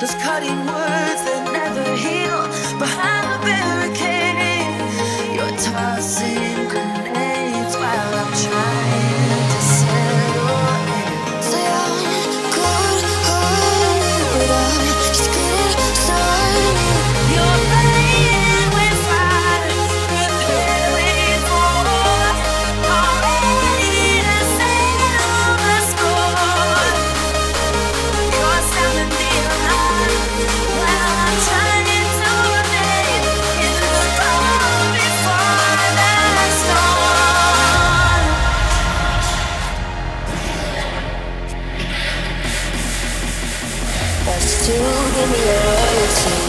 those cutting words that never heal. Can you?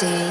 see.